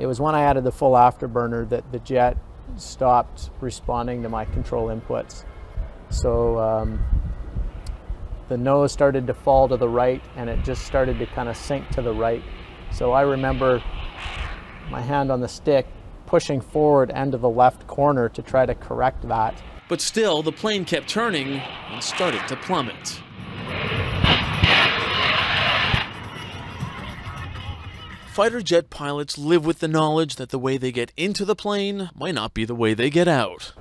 It was when I added the full afterburner that the jet stopped responding to my control inputs. So um, the nose started to fall to the right and it just started to kind of sink to the right. So I remember my hand on the stick pushing forward and to the left corner to try to correct that. But still, the plane kept turning and started to plummet. Fighter jet pilots live with the knowledge that the way they get into the plane might not be the way they get out.